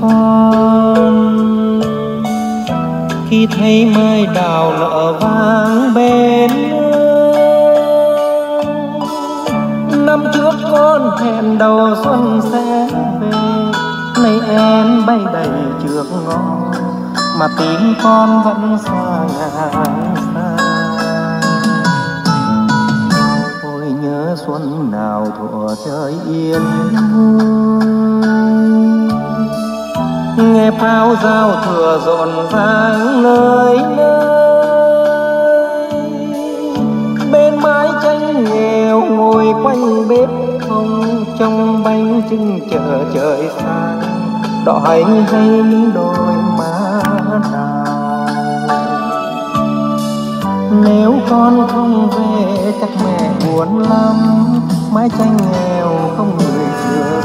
con. Khi thấy mai đào nở vàng bên năm trước con hẹn đầu xuân sẽ về. Nay em bay đầy trước ngõ, mà tiếng con vẫn xa nhà xa. Ôi nhớ xuân nào thuở trời yên. vui nghe pháo giao thừa rộn ràng nơi nơi. Bên mái tranh nghèo ngồi quanh bếp không trong bánh trưng chờ trời sáng. Đỏ hành hay những đôi má đào nếu con không về chắc mẹ buồn lắm mái tranh nghèo không người sửa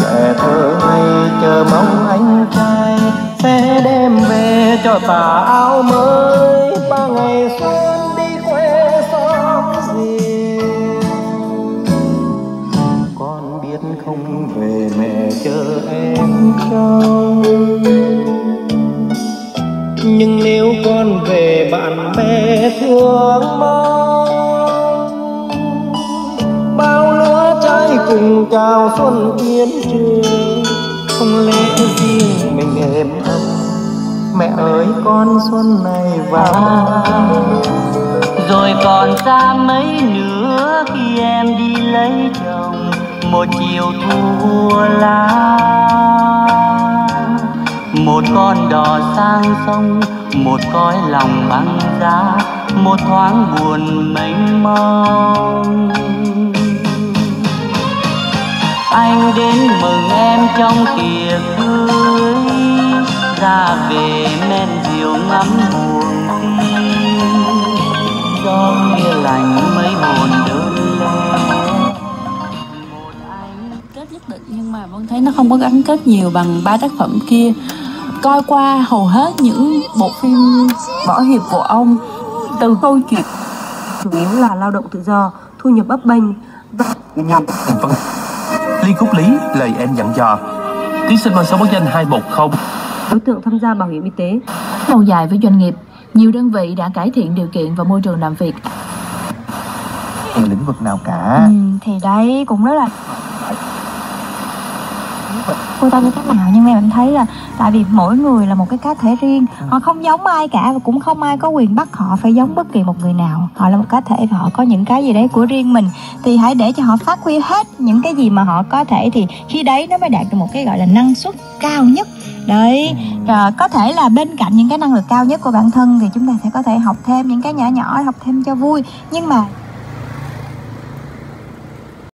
trẻ thơ ngày chờ mong anh trai, sẽ đem về cho tà áo mới. Ba ngày xuân đi khoe xóm riêng. Con biết không về mẹ chờ em trông nhưng nếu con về bạn bè thương mong trai cao chào xuân yên trường, không lẽ riêng mình êm ấm mẹ ơi, con xuân này vào. Rồi còn xa mấy nữa khi em đi lấy chồng, một chiều thu lá một con đò sang sông, một cõi lòng băng giá, một thoáng buồn mênh mông anh đến mừng em trong tiệc cưới. Ra về men rượu ngắm buồn tim. Gió mưa lành mấy hồn đơn lẻ kết nhất định nhưng mà vẫn thấy nó không có gắn kết nhiều bằng ba tác phẩm kia. Coi qua hầu hết những bộ phim võ hiệp của ông từ câu chuyện chủ yếu là lao động tự do thu nhập bấp bênh. Và Liên Cúc Lý lời em dặn dò. Thí sinh mang số báo danh 210 đối tượng tham gia bảo hiểm y tế. Lâu dài với doanh nghiệp nhiều đơn vị đã cải thiện điều kiện và môi trường làm việc. Lĩnh vực nào cả? Ừ, thì đấy cũng rất là cô ta như thế nào nhưng mà em thấy là tại vì mỗi người là một cái cá thể riêng. Họ không giống ai cả và cũng không ai có quyền bắt họ phải giống bất kỳ một người nào. Họ là một cá thể và họ có những cái gì đấy của riêng mình. Thì hãy để cho họ phát huy hết những cái gì mà họ có thể thì khi đấy nó mới đạt được một cái gọi là năng suất cao nhất. Đấy. Và có thể là bên cạnh những cái năng lực cao nhất của bản thân thì chúng ta sẽ có thể học thêm những cái nhỏ nhỏ học thêm cho vui. Nhưng mà